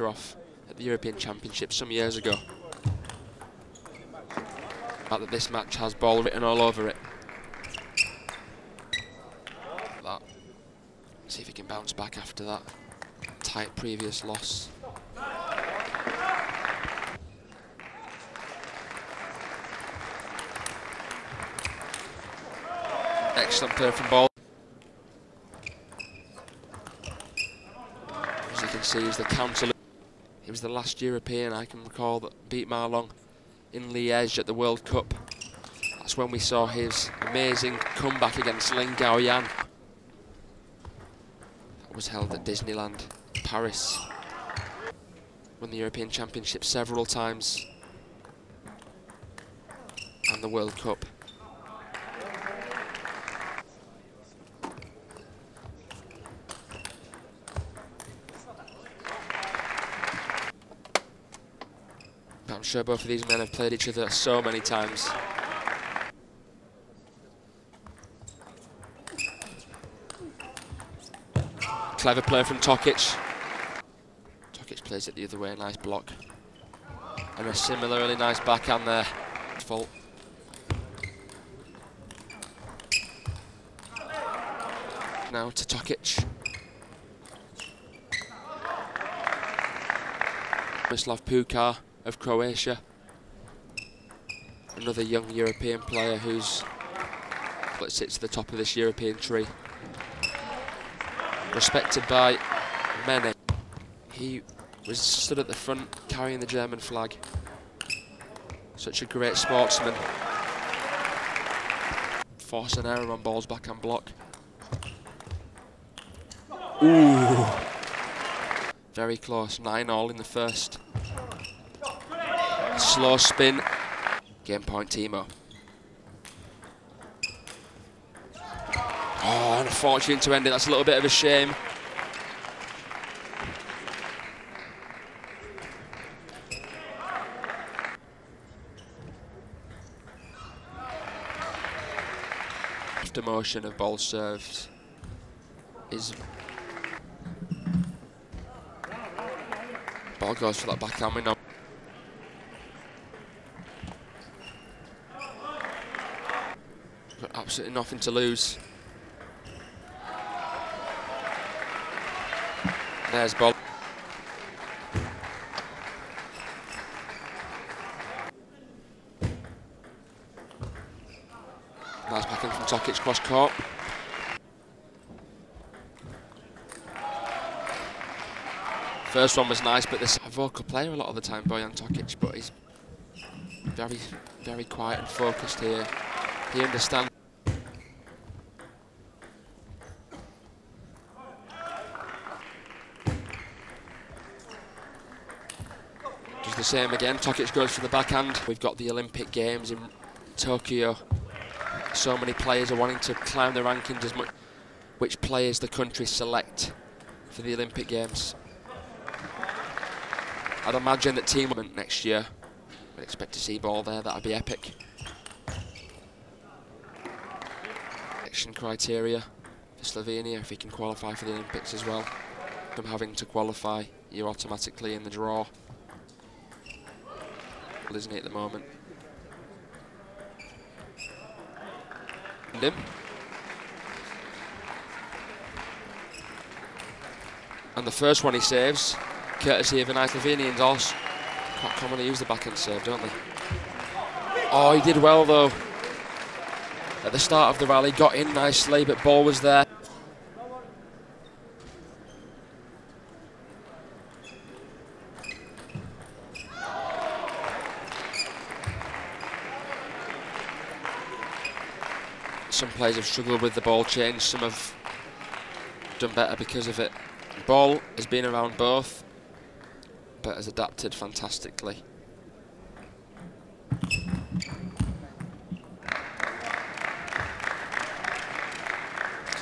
off at the European Championship some years ago. The Fact that this match has Boll written all over it. That. See if he can bounce back after that tight previous loss. Excellent play from Boll. As you can see, he's the counter. Was the last European I can recall that beat Ma Long in Liège at the World Cup. That's when we saw his amazing comeback against Lin Gaoyuan. That was held at Disneyland, Paris. Won the European Championship several times. And the World Cup. I'm sure both of these men have played each other so many times. Clever play from Tokic. Tokic plays it the other way, nice block. And a similarly nice backhand there. Fault. Now to Tokic. Mislav Pucar of Croatia. Another young European player who's sits at the top of this European tree. Respected by many. He was stood at the front carrying the German flag. Such a great sportsman. Force an error on balls back and block. Ooh. Very close, 9 all in the first. Slow spin. Game point, Timo. Oh, unfortunate to end it. That's a little bit of a shame. After motion of ball serves is Boll goes for that backhand window. Got absolutely nothing to lose. There's Boll. Nice backhand from Tokic cross court. First one was nice, but this a vocal player a lot of the time, Bojan Tokic, but he's very, very quiet and focused here. He understands. Does the same again. Tokic goes for the backhand. We've got the Olympic Games in Tokyo. So many players are wanting to climb the rankings as much. Which players the country select for the Olympic Games. I'd imagine that team next year. I'd expect to see Boll there. That'd be epic. Selection criteria for Slovenia if he can qualify for the Olympics as well. From having to qualify, you're automatically in the draw. Well, isn't he at the moment? And him. And the first one he saves, courtesy of a nice Slovenians also quite commonly use the backhand serve, don't they? Oh, he did well though. At the start of the rally, got in nicely, but Boll was there. Some players have struggled with the ball change, some have done better because of it. Boll has been around both, but has adapted fantastically.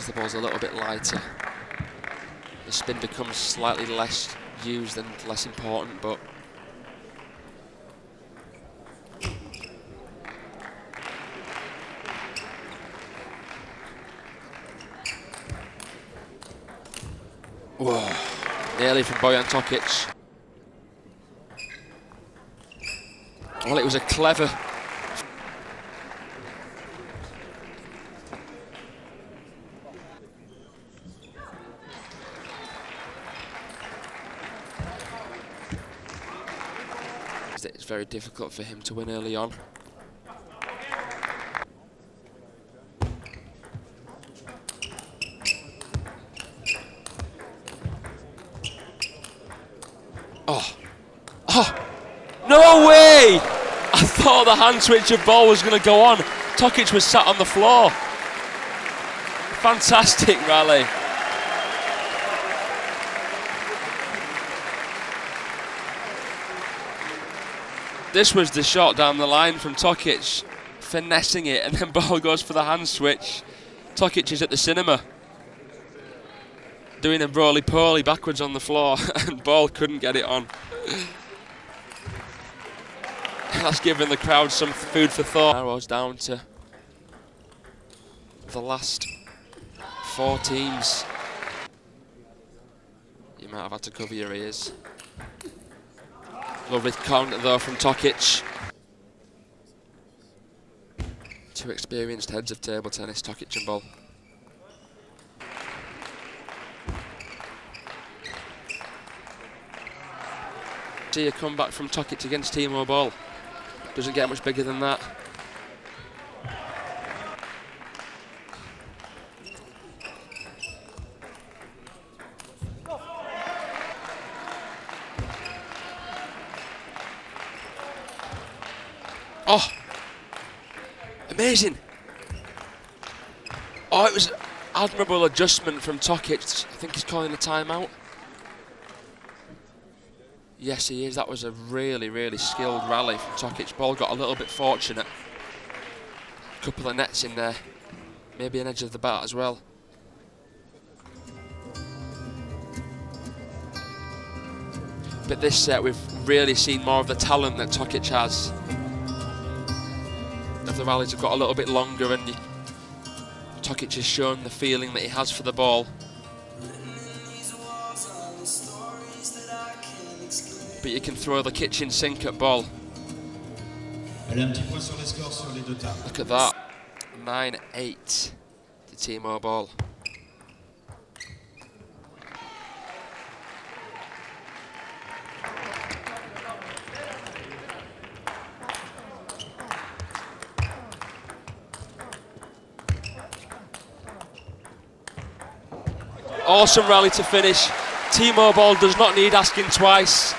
the ball's a little bit lighter. The spin becomes slightly less used and less important, but Whoa. Nearly from Bojan Tokic. Well, it was a clever It's very difficult for him to win early on. Oh. Oh. No way! I thought the hand switch of Boll was going to go on. Tokic was sat on the floor. Fantastic rally. This was the shot down the line from Tokic, finessing it, and then Boll goes for the hand switch. Tokic is at the cinema, doing a roly-poly backwards on the floor, and Boll couldn't get it on. That's given the crowd some food for thought. Arrows down to the last four teams. You might have had to cover your ears. Lovely counter though from Tokic. Two experienced heads of table tennis, Tokic and Boll. See a comeback from Tokic against Timo Boll. Doesn't get much bigger than that. Oh, amazing. Oh, it was admirable adjustment from Tokic. I think he's calling a timeout. Yes, he is. That was a really, really skilled rally from Tokic. Boll got a little bit fortunate. Couple of nets in there. Maybe an edge of the bat as well. But this set, we've really seen more of the talent that Tokic has the rallies have got a little bit longer and Tokic has shown the feeling that he has for the ball. But you can throw the kitchen sink at Boll. Look at that. 9-8 to Timo Boll. Awesome rally to finish. Timo Boll does not need asking twice.